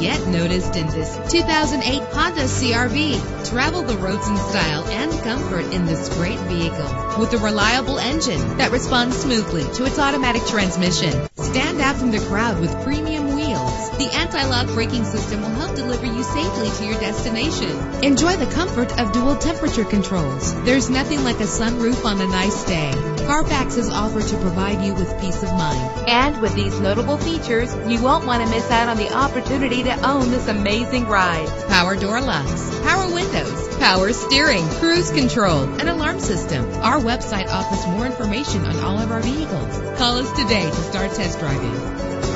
noticed in this 2008 Honda CRV. Travel the roads in style and comfort in this great vehicle with a reliable engine that responds smoothly to its automatic transmission. Stand out from the crowd with premium wheels. The anti-lock braking system will help deliver you safely to your destination. Enjoy the comfort of dual temperature controls. There's nothing like a sunroof on a nice day. Carfax is offered to provide you with peace of mind. And with these notable features, you won't want to miss out on the opportunity to own this amazing ride. Power door locks, power windows, power steering, cruise control, an alarm system. Our website offers more information on all of our vehicles. Call us today to start test driving.